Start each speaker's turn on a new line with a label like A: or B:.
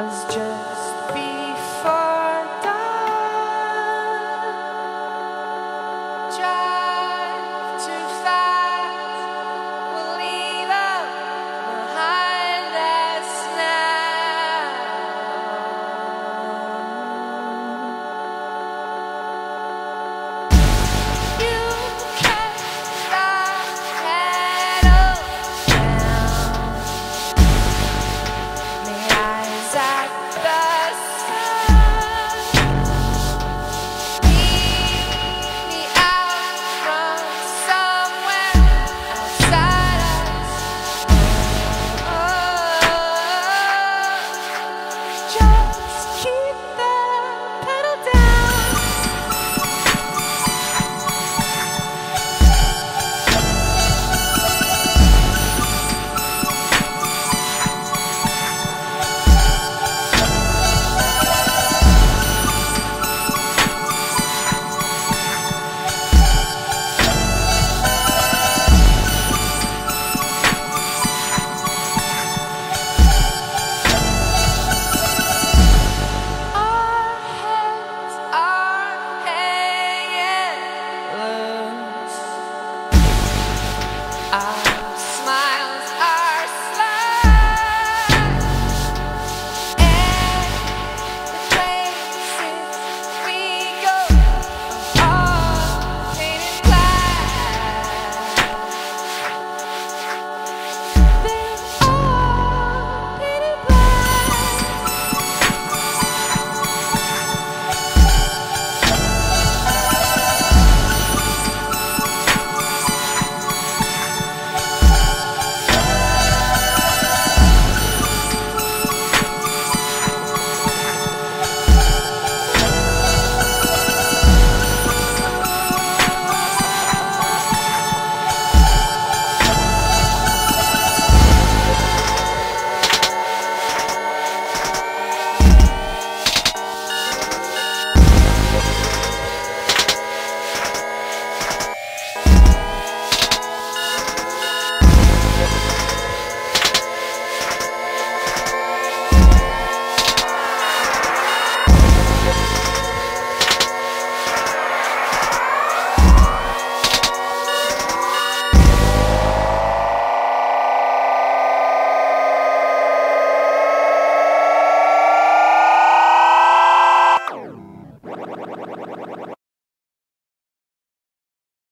A: was just being.